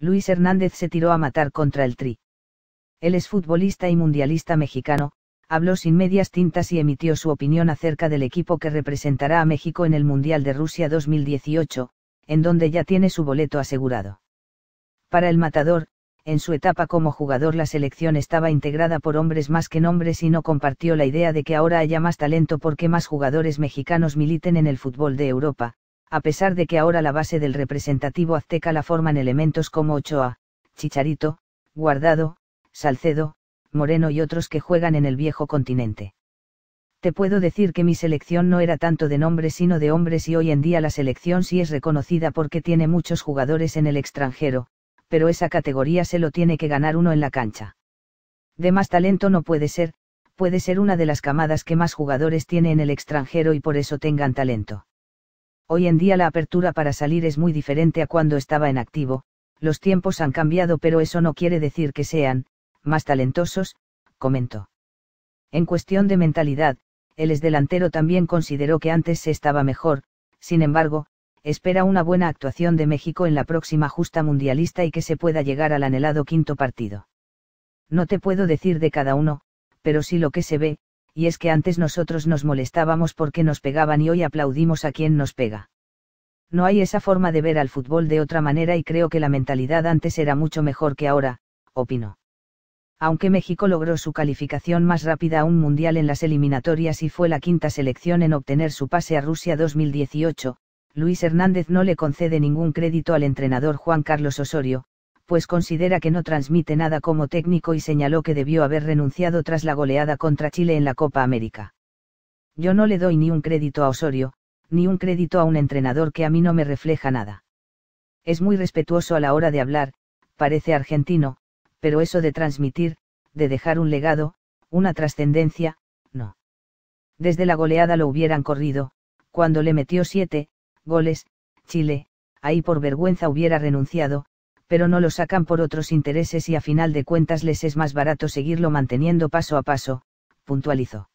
Luis Hernández se tiró a matar contra el Tri. Él es futbolista y mundialista mexicano, habló sin medias tintas y emitió su opinión acerca del equipo que representará a México en el Mundial de Rusia 2018, en donde ya tiene su boleto asegurado. Para el matador, en su etapa como jugador la selección estaba integrada por hombres más que nombres y no compartió la idea de que ahora haya más talento porque más jugadores mexicanos militen en el fútbol de Europa, a pesar de que ahora la base del representativo azteca la forman elementos como Ochoa, Chicharito, Guardado, Salcedo, Moreno y otros que juegan en el viejo continente. Te puedo decir que mi selección no era tanto de nombres sino de hombres y hoy en día la selección sí es reconocida porque tiene muchos jugadores en el extranjero, pero esa categoría se lo tiene que ganar uno en la cancha. De más talento no puede ser, puede ser una de las camadas que más jugadores tiene en el extranjero y por eso tengan talento. Hoy en día la apertura para salir es muy diferente a cuando estaba en activo, los tiempos han cambiado pero eso no quiere decir que sean, más talentosos, comentó. En cuestión de mentalidad, el es delantero también consideró que antes se estaba mejor, sin embargo, espera una buena actuación de México en la próxima justa mundialista y que se pueda llegar al anhelado quinto partido. No te puedo decir de cada uno, pero sí lo que se ve, y es que antes nosotros nos molestábamos porque nos pegaban y hoy aplaudimos a quien nos pega. No hay esa forma de ver al fútbol de otra manera y creo que la mentalidad antes era mucho mejor que ahora, opino. Aunque México logró su calificación más rápida a un mundial en las eliminatorias y fue la quinta selección en obtener su pase a Rusia 2018, Luis Hernández no le concede ningún crédito al entrenador Juan Carlos Osorio, pues considera que no transmite nada como técnico y señaló que debió haber renunciado tras la goleada contra Chile en la Copa América. Yo no le doy ni un crédito a Osorio, ni un crédito a un entrenador que a mí no me refleja nada. Es muy respetuoso a la hora de hablar, parece argentino, pero eso de transmitir, de dejar un legado, una trascendencia, no. Desde la goleada lo hubieran corrido, cuando le metió siete, goles, Chile, ahí por vergüenza hubiera renunciado, pero no lo sacan por otros intereses y a final de cuentas les es más barato seguirlo manteniendo paso a paso, puntualizó.